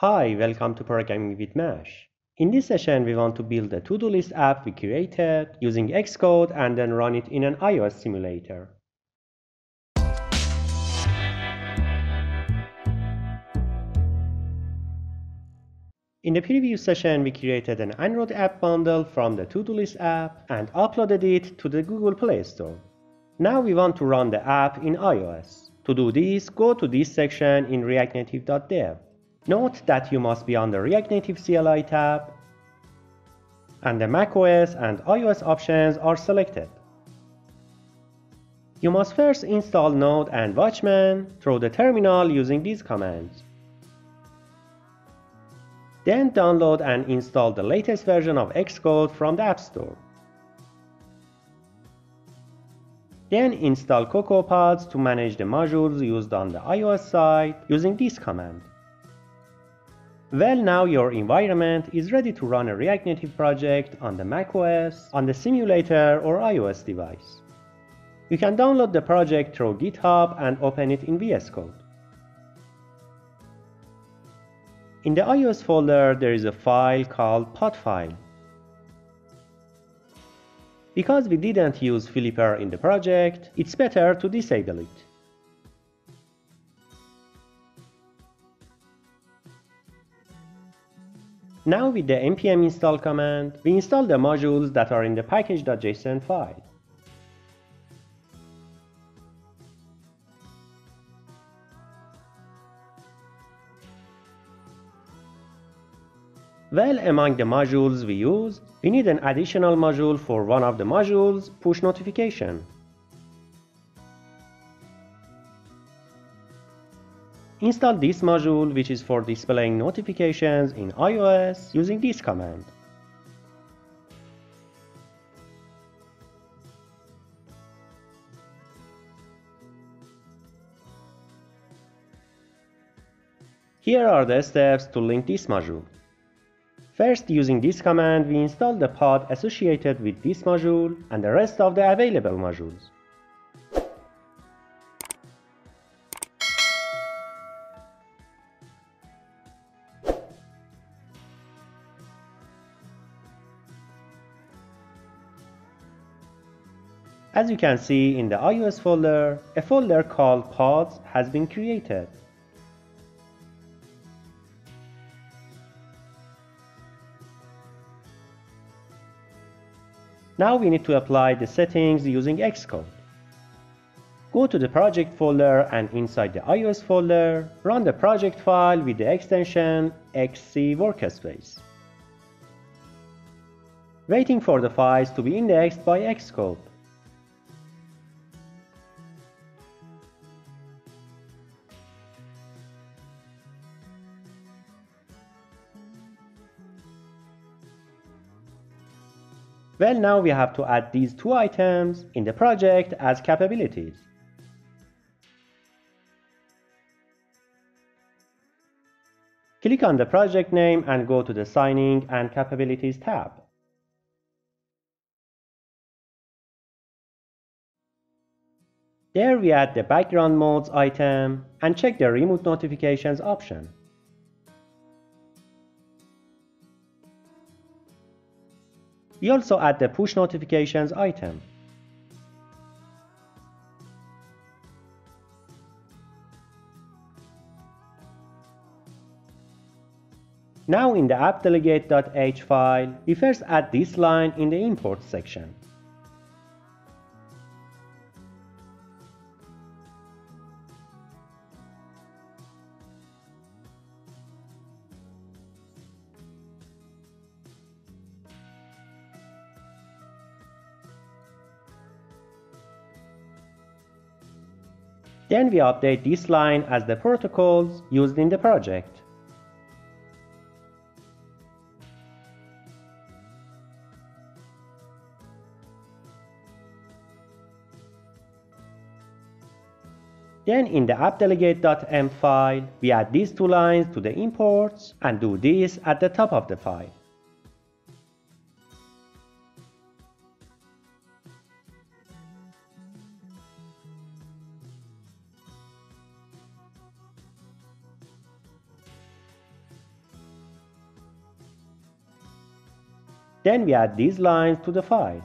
Hi, welcome to Programming with Mash. In this session, we want to build a to-do list app we created using Xcode and then run it in an iOS simulator. In the previous session, we created an Android app bundle from the to-do list app and uploaded it to the Google Play Store. Now we want to run the app in iOS. To do this, go to this section in reactnative.dev. Note that you must be on the React Native CLI tab and the macOS and iOS options are selected. You must first install Node and Watchman through the terminal using these commands. Then download and install the latest version of Xcode from the App Store. Then install CocoaPods to manage the modules used on the iOS side using this command. Well, now your environment is ready to run a React Native project on the macOS, on the simulator or iOS device. You can download the project through GitHub and open it in VS Code. In the iOS folder, there is a file called podfile. Because we didn't use Flipper in the project, it's better to disable it. Now with the npm install command, we install the modules that are in the package.json file. Well, among the modules we use, we need an additional module for one of the modules, push notification. Install this module which is for displaying notifications in iOS using this command. Here are the steps to link this module. First, using this command, we install the pod associated with this module and the rest of the available modules. As you can see in the iOS folder, a folder called pods has been created. Now we need to apply the settings using Xcode. Go to the project folder and inside the iOS folder, run the project file with the extension XC Workspace. Waiting for the files to be indexed by Xcode. Well, now we have to add these two items in the project as capabilities. Click on the project name and go to the Signing and Capabilities tab. There we add the background modes item and check the remote notifications option. We also add the push notifications item. Now in the app-delegate.h file, we first add this line in the import section. Then we update this line as the protocols used in the project. Then in the appdelegate.m file, we add these two lines to the imports and do this at the top of the file. Then we add these lines to the file.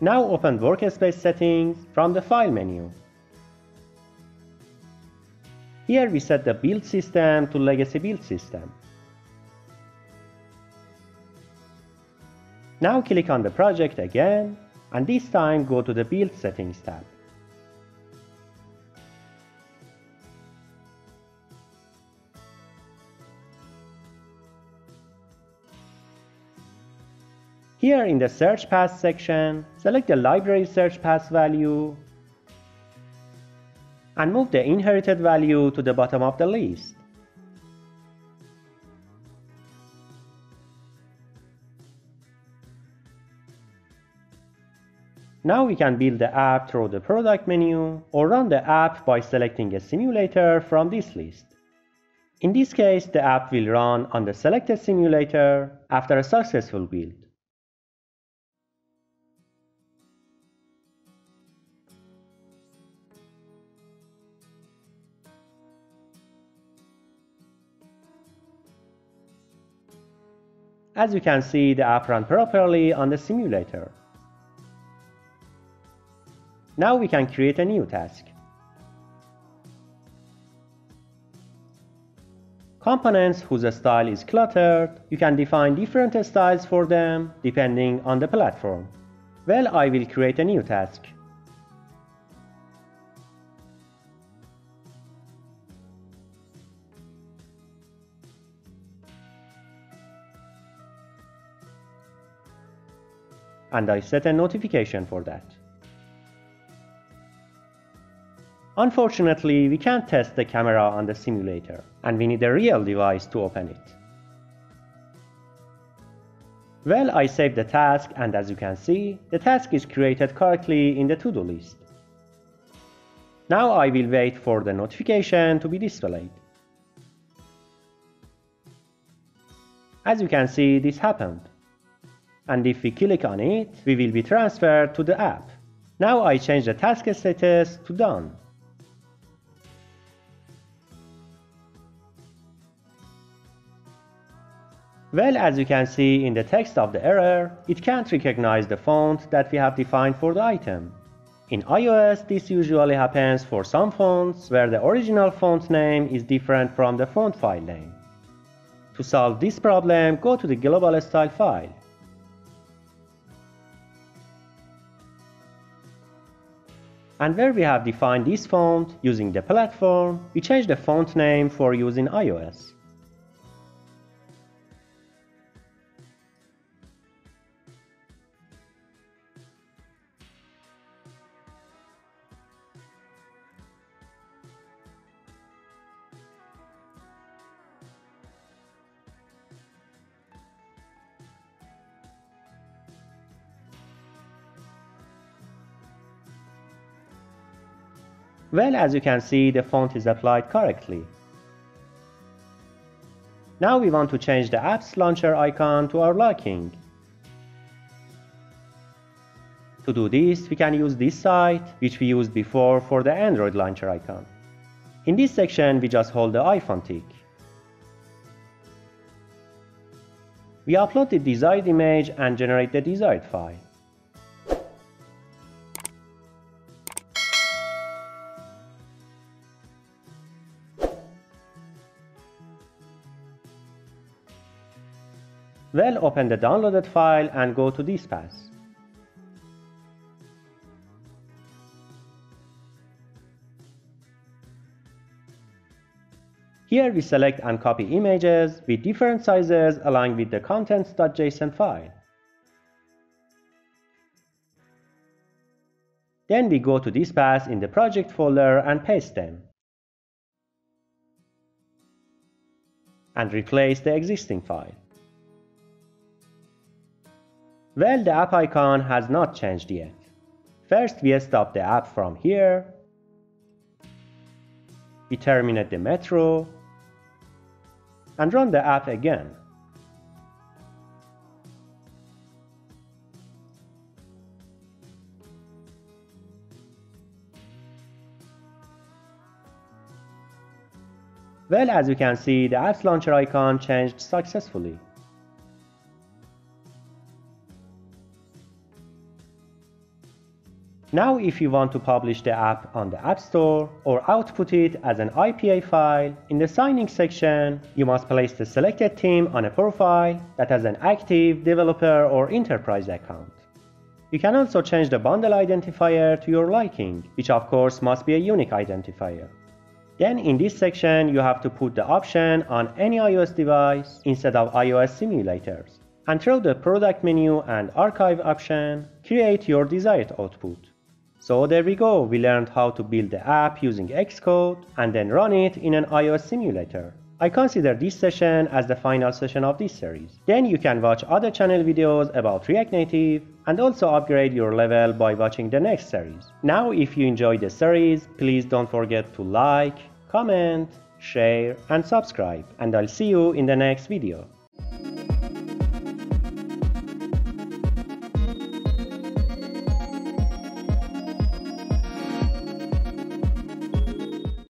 Now open Workspace settings from the File menu. Here we set the build system to legacy build system. Now click on the project again and this time go to the build settings tab. Here in the search path section, select the library search path value and move the inherited value to the bottom of the list. Now we can build the app through the product menu or run the app by selecting a simulator from this list. In this case, the app will run on the selected simulator after a successful build. As you can see, the app ran properly on the simulator. Now we can create a new task. Components whose style is cluttered, you can define different styles for them depending on the platform. Well, I will create a new task. And I set a notification for that. Unfortunately, we can't test the camera on the simulator, and we need a real device to open it. Well, I saved the task, and as you can see, the task is created correctly in the to-do list. Now I will wait for the notification to be displayed. As you can see, this happened and if we click on it, we will be transferred to the app. Now I change the task status to done. Well, as you can see in the text of the error, it can't recognize the font that we have defined for the item. In iOS, this usually happens for some fonts where the original font name is different from the font file name. To solve this problem, go to the global style file. And where we have defined this font using the platform, we change the font name for using iOS. Well, as you can see, the font is applied correctly. Now we want to change the apps launcher icon to our liking. To do this, we can use this site, which we used before for the Android launcher icon. In this section, we just hold the iPhone tick. We upload the desired image and generate the desired file. Then open the downloaded file and go to this path. Here we select and copy images with different sizes along with the contents.json file. Then we go to this path in the project folder and paste them. And replace the existing file. Well, the app icon has not changed yet. First, we stop the app from here. We terminate the metro and run the app again. Well, as you can see, the apps launcher icon changed successfully. Now if you want to publish the app on the App Store or output it as an IPA file, in the signing section, you must place the selected theme on a profile that has an active developer or enterprise account. You can also change the bundle identifier to your liking, which of course must be a unique identifier. Then in this section, you have to put the option on any iOS device instead of iOS simulators. And through the product menu and archive option, create your desired output. So there we go, we learned how to build the app using Xcode and then run it in an iOS simulator. I consider this session as the final session of this series. Then you can watch other channel videos about React Native and also upgrade your level by watching the next series. Now if you enjoyed the series, please don't forget to like, comment, share and subscribe and I'll see you in the next video.